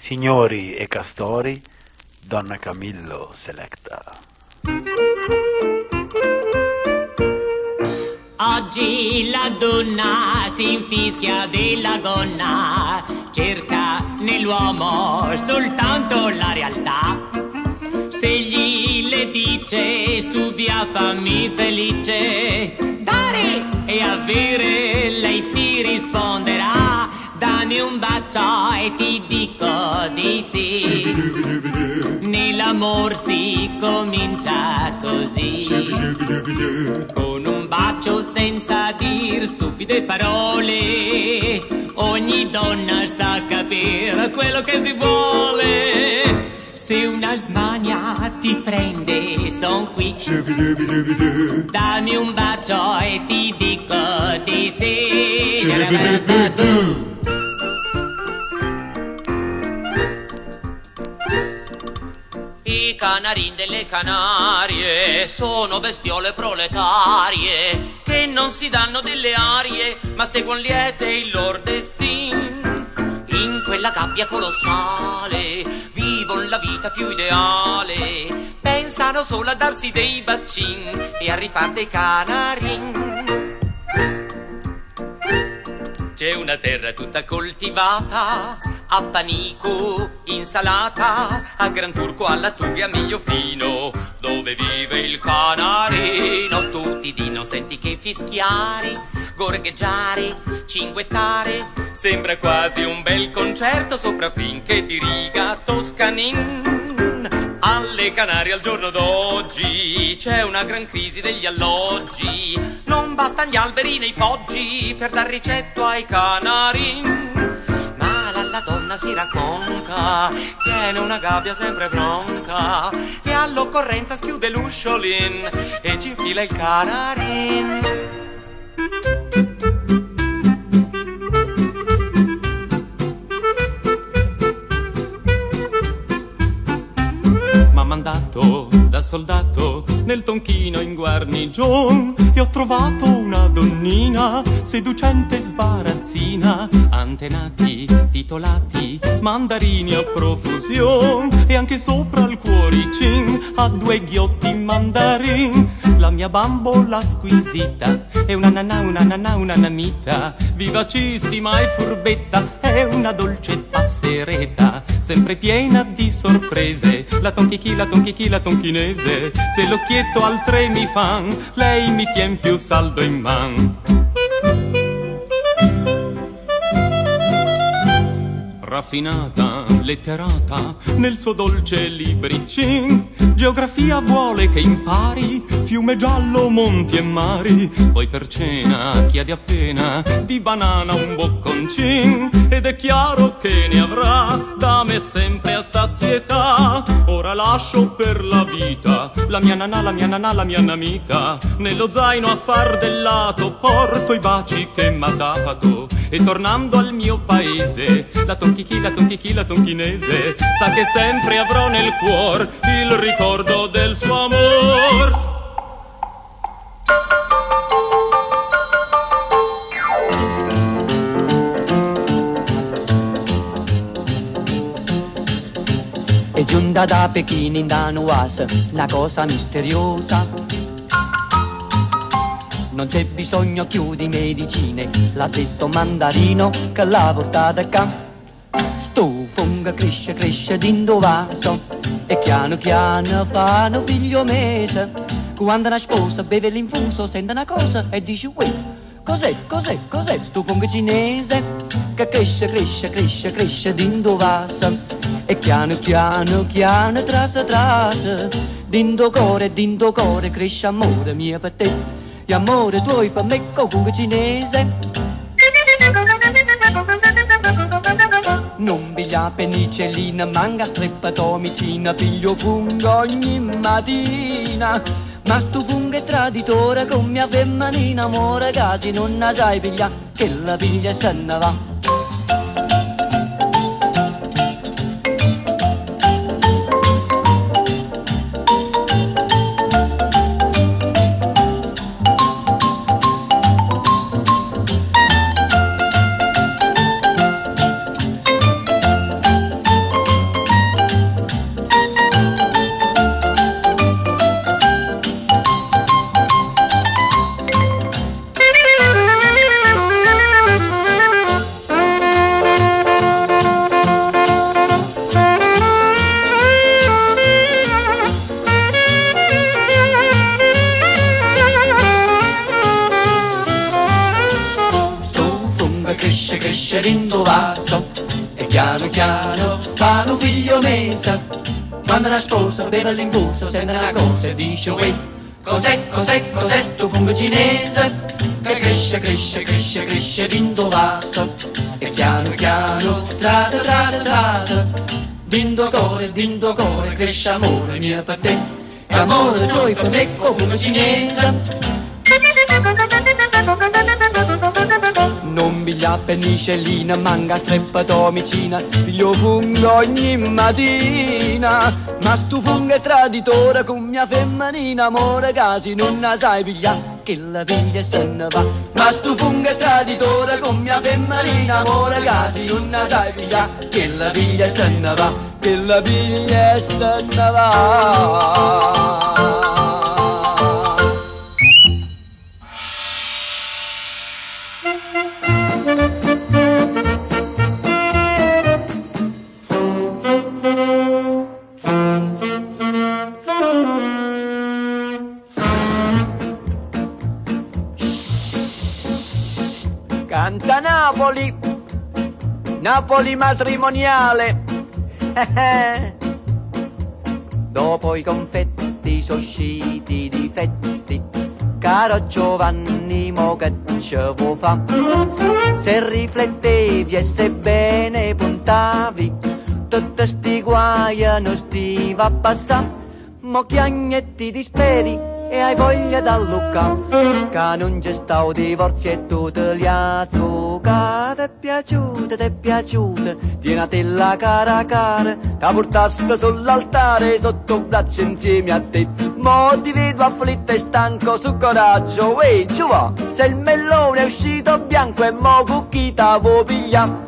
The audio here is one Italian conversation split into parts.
Signori e castori, Donna Camillo selecta. Oggi la donna si infischia della gonna, cerca nell'uomo soltanto la realtà. Se gli le dice su via fammi felice, dare e avere, lei ti risponderà. E ti dico di sì. Nell'amor si comincia così. Con un bacio senza dir stupide parole. Ogni donna sa capire quello che si vuole. Se una smania ti prende, son qui. Dammi un bacio e ti dico di sì. I canarin delle Canarie sono bestiole proletarie che non si danno delle arie ma seguono liete il loro destin. In quella gabbia colossale vivono la vita più ideale, pensano solo a darsi dei baccin e a rifar dei canarin. C'è una terra tutta coltivata, a panico, insalata, a Gran Turco, alla Tughe, a Miglio Fino, dove vive il canarino. Tutti di non senti che fischiare, gorgheggiare, cinguettare, sembra quasi un bel concerto sopra finché di riga toscanin. Alle Canarie al giorno d'oggi c'è una gran crisi degli alloggi. Non bastano gli alberi nei poggi per dar ricetto ai canarin. La donna si racconta, tiene una gabbia sempre pronta e all'occorrenza schiude l'usciolin e ci infila il canarin. Soldato nel tonchino in guarnigion e ho trovato una donnina seducente e sbarazzina, antenati titolati, mandarini a profusion e anche sopra il cuoricin a due ghiotti mandarin. La mia bambola squisita è una nanà, una nanà, una nanita, vivacissima e furbetta, è una dolce passereta, sempre piena di sorprese. La tonchichi, la tonchichi, la tonchinese, se l'occhietto al tre mi fan, lei mi tien più saldo in man. Raffinata, letterata, nel suo dolce libricin, geografia vuole che impari, fiume giallo, monti e mari, poi per cena chiedi appena di banana un bocconcin, ed è chiaro che ne avrà da me sempre a sazietà. Ora lascio per la vita la mia nanà, la mia nanà, la mia amica, nello zaino a far del lato porto i baci che m'ha dato, e tornando al mio paese, la tonchichi, la tonchichi, la tonchinese, sa che sempre avrò nel cuor il ricordo del suo amor. È giunta da Pechino in Danuas una cosa misteriosa. Non c'è bisogno più di medicine, l'ha detto mandarino che l'ha portata qua. Sto fungo cresce, cresce dentro vaso e piano piano fa un figlio mese. Quando una sposa beve l'infuso sente una cosa e dice uè. Cos'è, cos'è, cos'è sto fungo cinese che cresce, cresce, cresce, cresce dentro vaso e piano piano, piano, tras, tras dentro cuore, dentro cuore cresce amore mio per te e amore tuo per me fungo cinese non piglia penicillina, manga streppatomicina, piglio fungo ogni mattina. Ma sto fungo è traditore con mia femmanina, amore ragazzi non la sai piglia, che la piglia se ne va. Cresce dentro vaso e piano piano fa un figlio mese. Quando la sposa beve l'infuso sente una cosa e dice uè, cos'è, cos'è, cos'è sto fungo cinese? Che cresce, cresce, cresce, cresce dentro vaso e piano piano trasa, trasa, trasa. Dindo core, dindo core, cresce amore mio per te e amore tuo per me, fungo cinese. Non piglia penicillina, manca streppatomicina, piglio fungo ogni mattina. Ma stu fungo è traditore con mia femminina, amore casi non la sai pigliare, che la piglia e se ne va. Ma stu fungo è traditore con mia femminina, amore casi non la sai pigliare, che la piglia e se ne va, che la piglia e se ne va. Napoli, Napoli matrimoniale. Dopo i confetti sono usciti i difetti, caro Giovanni, mo che ce vuoi fa? Se riflettevi e se bene puntavi, tutti sti guai non stiva a passare, mo chiagnetti disperi e hai voglia da Luca che non c'è stato divorzio e tu te li ha zuccati è piaciuta, ti è piaciuta tienati la cara cara ti portaste sull'altare sotto braccio insieme a te. Mo ti vedo afflitto e stanco su coraggio e ci va. Se il mellone è uscito bianco e mo cucchi t'avo piglia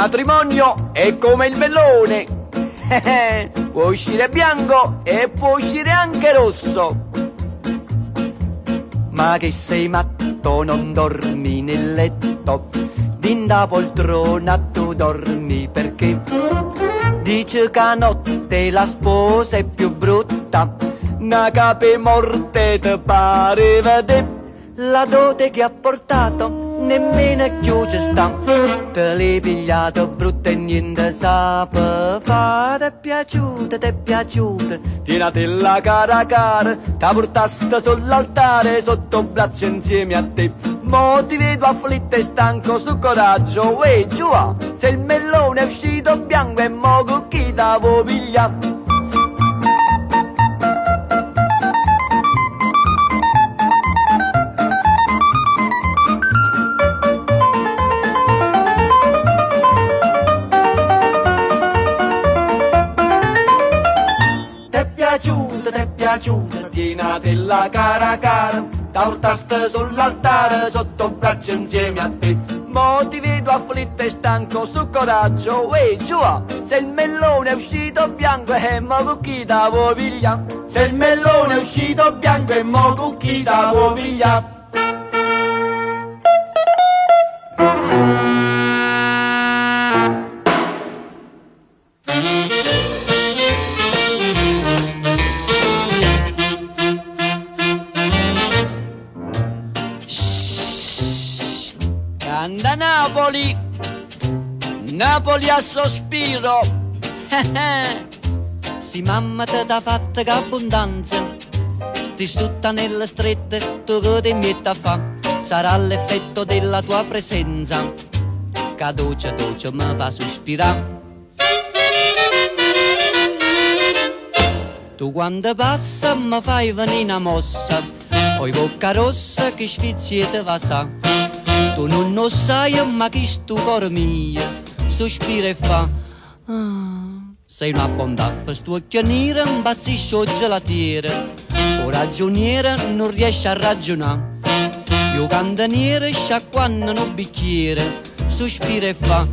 matrimonio è come il melone, può uscire bianco e può uscire anche rosso. Ma che sei matto, non dormi nel letto, dinda poltrona tu dormi perché? Dice che a notte la sposa è più brutta, una cape morte te pare vedere la dote che ha portato nemmeno chiusa sta te l'hai pigliato brutta e niente sape fa ti è piaciuta ti è piaciuta tienati la cara cara ti portaste sull'altare sotto braccio insieme a te. Mo ti vedo afflitto e stanco su coraggio uè giù se il mellone è uscito bianco e mo chi t'avo pigliato t'è piaciuta, piena della cara cara, t'altaste sull'altare sotto braccio insieme a te. Mo ti vedo afflitto e stanco su coraggio, uè giù, se il mellone è uscito bianco e mo con chi t'avo piglia. Se il mellone è uscito bianco e mo con chi t'avo piglia. Napoli a sospiro. Si mamma te t'ha fatta che abbondanza, sti sutta nelle strette, tu che ti metti fa, sarà l'effetto della tua presenza, che dolce dolce mi fa sospirare. Tu quando passa mi fai venire una mossa, poi bocca rossa che sfiziete va sa. Tu non lo sai ma chi stu cuore mio sospira e fa "Ah, Sei una bontà per sto occhio nero impazzisce o gelatiera O ragioniera non riesce a ragionare Io cantaniere sciacquando un bicchiere Sospira e fa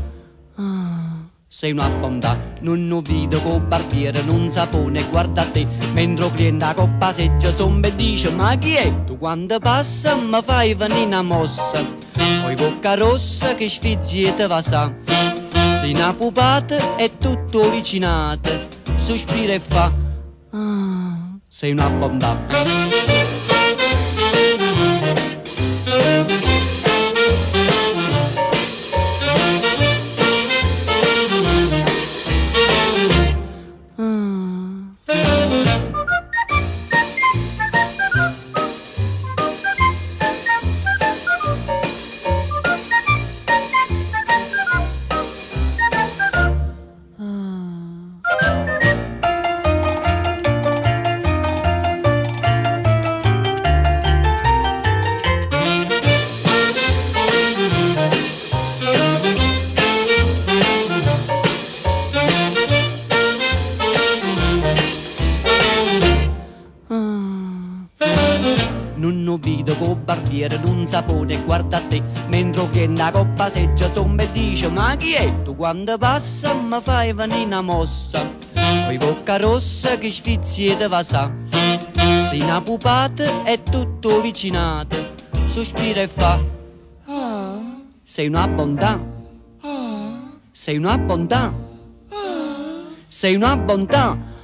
"Ah, sei una bontà, non lo vedo con barbiere, non sapone, guarda te, mentre il cliente a coppa seggia zomba e dice ma chi è? Tu quando passa mi fai venire una mossa, poi bocca rossa che sfiziete va sa. Una pupata e tutto vicinate, sospira e fa, ah, sei una bontà. Barbiere d'un sapone guarda te mentre che una coppa seggia somma e dice ma chi è tu? Quando passa mi fai venire una mossa poi bocca rossa che sfiziete va sa. Sei una pupata e tutto vicinato sospira e fa. Sei una bontà. Sei una bontà. Sei una bontà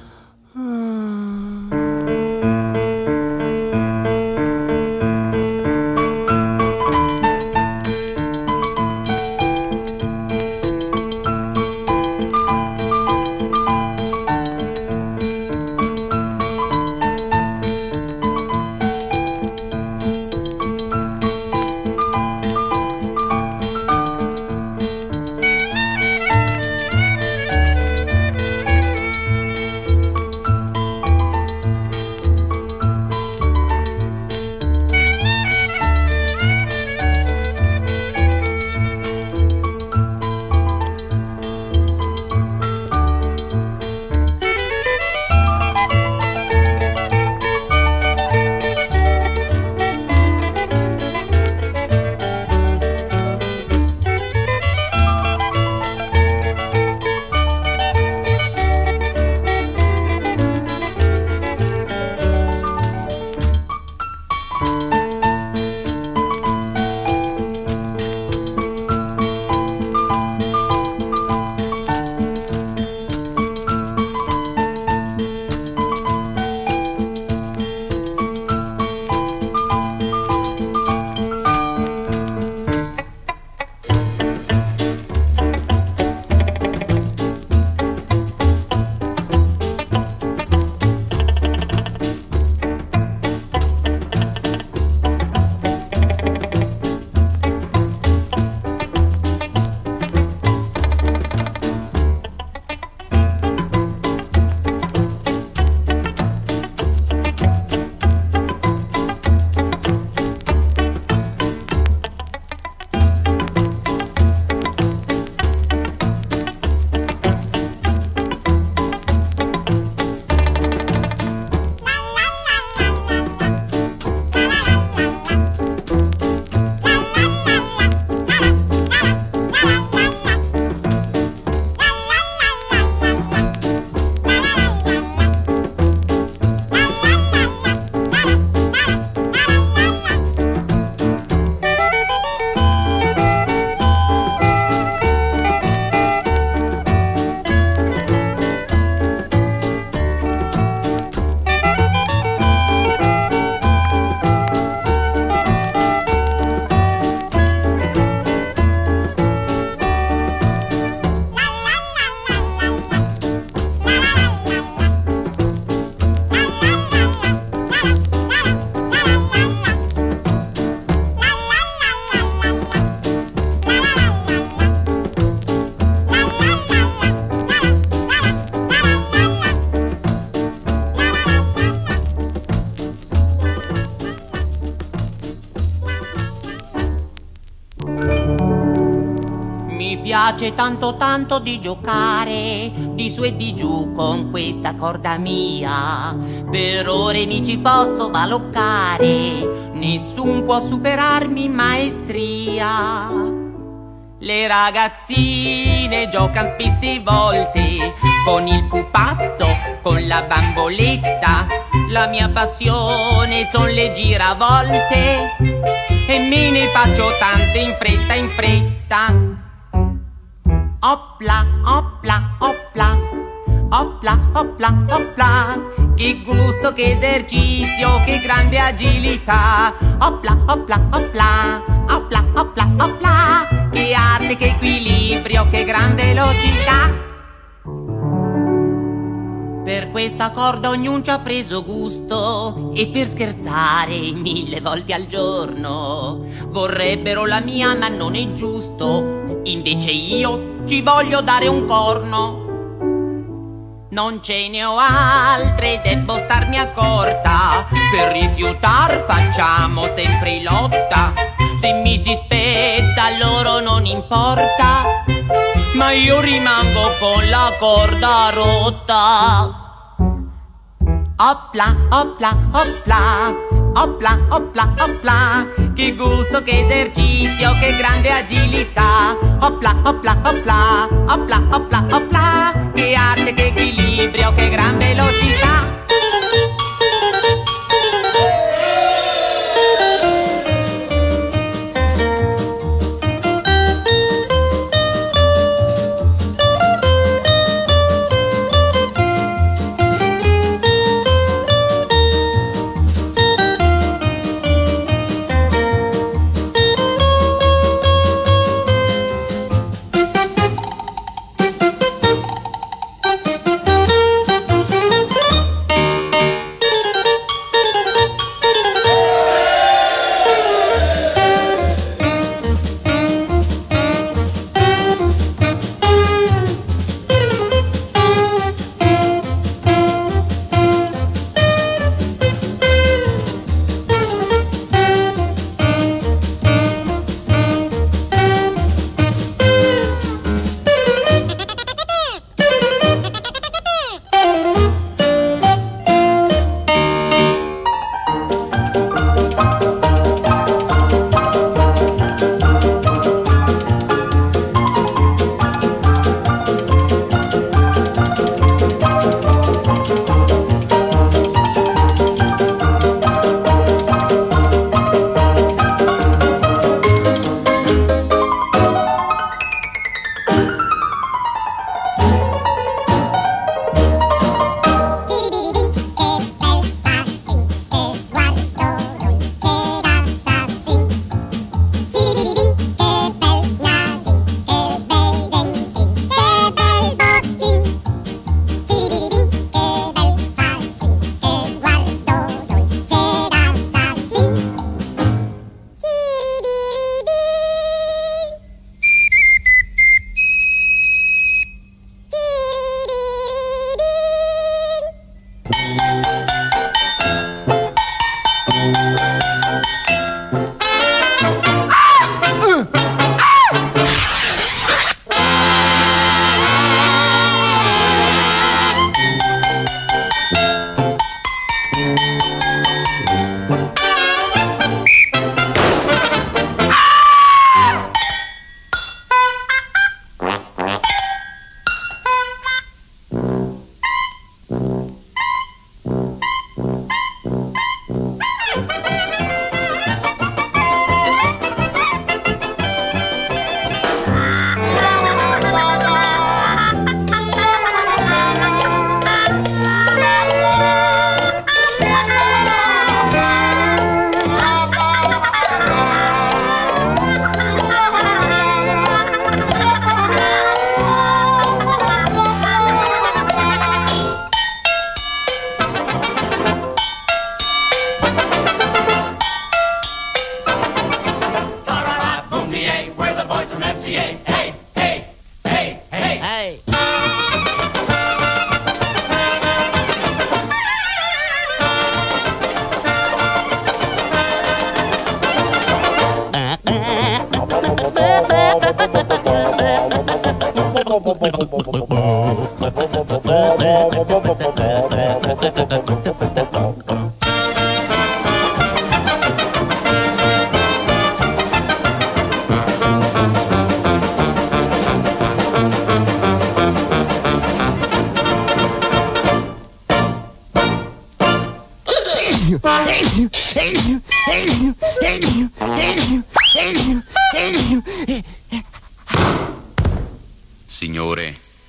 tanto tanto di giocare di su e di giù con questa corda mia. Per ore mi ci posso baloccare, nessun può superarmi in maestria. Le ragazzine giocano spesse volte con il pupazzo, con la bamboletta. La mia passione son le giravolte e me ne faccio tante in fretta in fretta. Opla, opla, opla, opla, opla, opla. Che gusto, che esercizio, che grande agilità. Opla, opla, opla, opla, opla, opla. Che arte, che equilibrio, che gran velocità. Per questa corda ognuno ci ha preso gusto e per scherzare mille volte al giorno vorrebbero la mia ma non è giusto, invece io ci voglio dare un corno. Non ce ne ho altre, devo starmi accorta, per rifiutar facciamo sempre lotta, se mi si spezza loro non importa ma io rimango con la corda rotta. Opla, opla, opla, opla, opla, opla, che gusto, che esercizio, che grande agilità. Opla, opla, opla, opla, opla, opla, che arte, che equilibrio, che gran velocità.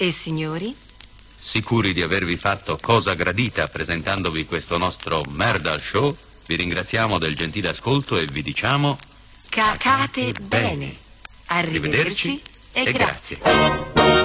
E signori? Sicuri di avervi fatto cosa gradita presentandovi questo nostro Merdal Show, vi ringraziamo del gentile ascolto e vi diciamo Cacate bene. Arrivederci e e grazie. grazie.